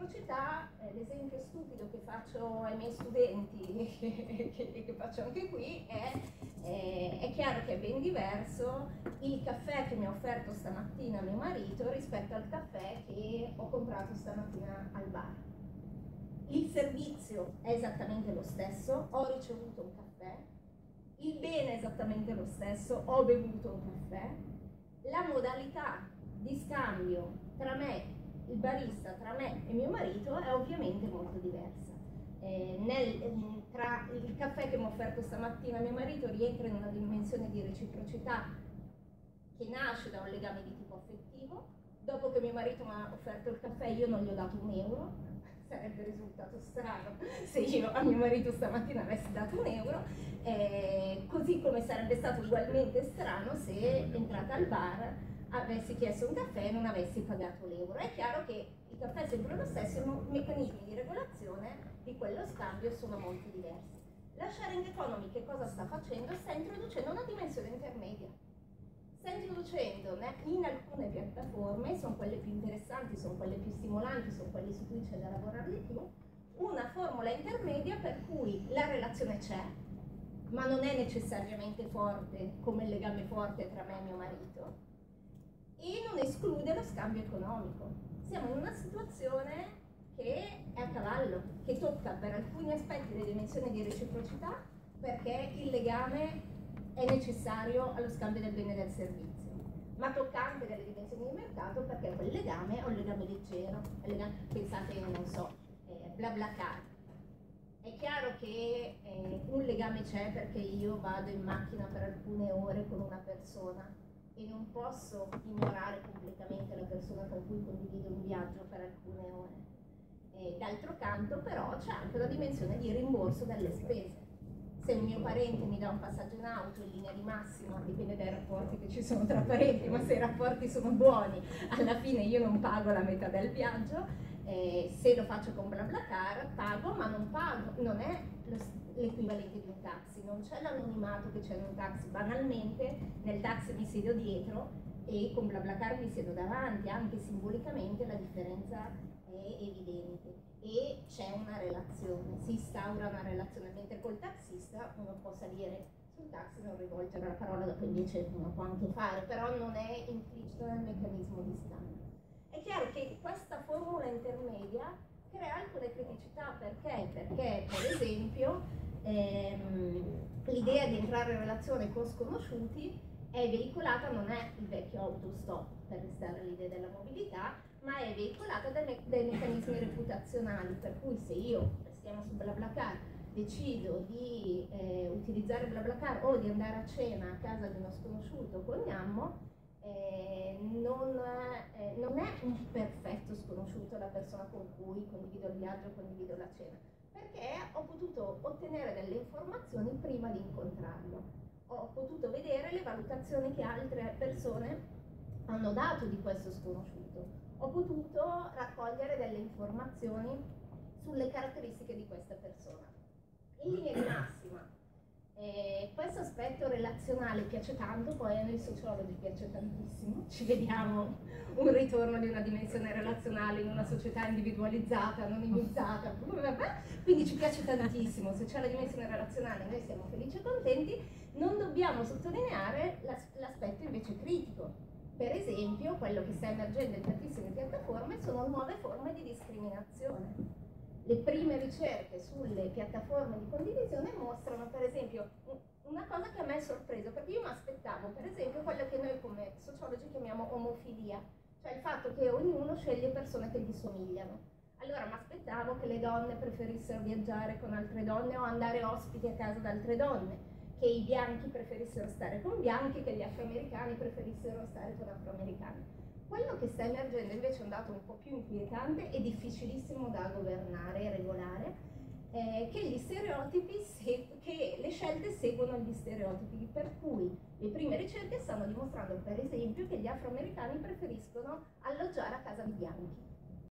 reciprocità, eh, l'esempio stupido che faccio ai miei studenti che, che, faccio anche qui è, eh, è chiaro che è ben diverso il caffè che mi ha offerto stamattina mio marito rispetto al caffè che ho comprato stamattina al bar. Il servizio è esattamente lo stesso, ho ricevuto un caffè, il bene è esattamente lo stesso, ho bevuto un caffè, la modalità di scambio tra me il barista tra me e mio marito è ovviamente molto diversa. Eh, nel, tra il caffè che mi ha offerto stamattina mio marito rientra in una dimensione di reciprocità che nasce da un legame di tipo affettivo. Dopo che mio marito mi ha offerto il caffè io non gli ho dato un euro, sarebbe risultato strano se io a mio marito stamattina avessi dato un euro, eh, così come sarebbe stato ugualmente strano se entrata al bar avessi chiesto un caffè e non avessi pagato l'euro. È chiaro che il caffè è sempre lo stesso, i meccanismi di regolazione di quello scambio sono molto diversi. La sharing economy che cosa sta facendo? Sta introducendo una dimensione intermedia. Sta introducendo in alcune piattaforme, sono quelle più interessanti, sono quelle più stimolanti, sono quelle su cui c'è da lavorare di più, una formula intermedia per cui la relazione c'è, ma non è necessariamente forte come il legame forte tra me e mio marito, e non esclude lo scambio economico. Siamo in una situazione che è a cavallo, che tocca per alcuni aspetti le dimensioni di reciprocità perché il legame è necessario allo scambio del bene e del servizio, ma tocca anche delle dimensioni di mercato perché quel legame è un legame leggero, legame, pensate, non so, eh, bla bla car. È chiaro che eh, un legame c'è perché io vado in macchina per alcune ore con una persona e non posso ignorare completamente la persona con cui condivido un viaggio per alcune ore. E d'altro canto però c'è anche una dimensione di rimborso delle spese. Se un mio parente mi dà un passaggio in auto in linea di massima, dipende dai rapporti che ci sono tra parenti, ma se i rapporti sono buoni, alla fine io non pago la metà del viaggio, eh, se lo faccio con BlaBlaCar pago, ma non pago, non è l'equivalente di un taxi, non c'è l'anonimato che c'è in un taxi, banalmente nel taxi mi siedo dietro e con BlaBlaCar mi siedo davanti, anche simbolicamente la differenza è evidente. E c'è una relazione, si instaura una relazione, mentre col taxista uno può salire sul taxi non rivolgere la parola, dopo invece uno può anche fare, però non è implicito nel meccanismo di scambio. È chiaro che questa formula intermedia crea alcune criticità perché? Perché per esempio ehm, l'idea di entrare in relazione con sconosciuti è veicolata, non è il vecchio autostop per restare l'idea della mobilità, ma è veicolata dai, me- dai meccanismi reputazionali, per cui se io, restiamo su BlaBlaCar, decido di eh, utilizzare BlaBlaCar o di andare a cena a casa di uno sconosciuto con Gnammo, eh, non, eh, non, è un perfetto sconosciuto la persona con cui condivido il viaggio, condivido la cena, perché ho potuto ottenere delle informazioni prima di incontrarlo, ho potuto vedere le valutazioni che altre persone hanno dato di questo sconosciuto, ho potuto raccogliere delle informazioni sulle caratteristiche di questa persona. In linea di massima, e questo aspetto relazionale piace tanto, poi a noi sociologi piace tantissimo, ci vediamo un ritorno di una dimensione relazionale in una società individualizzata, anonimizzata, quindi ci piace tantissimo, se c'è la dimensione relazionale noi siamo felici e contenti, non dobbiamo sottolineare l'aspetto invece critico. Per esempio, quello che sta emergendo in tantissime piattaforme sono nuove forme di discriminazione. Le prime ricerche sulle piattaforme di condivisione mostrano per esempio una cosa che a me è sorpreso, perché io mi aspettavo per esempio quello che noi come sociologi chiamiamo omofilia, cioè il fatto che ognuno sceglie persone che gli somigliano. Allora mi aspettavo che le donne preferissero viaggiare con altre donne o andare ospiti a casa di altre donne, che i bianchi preferissero stare con bianchi, che gli afroamericani preferissero stare con afroamericani. Quello che sta emergendo invece è un dato un po' più inquietante e difficilissimo da governare e regolare, è che gli stereotipi, che le seguono gli stereotipi, per cui le prime ricerche stanno dimostrando per esempio che gli afroamericani preferiscono alloggiare a casa di bianchi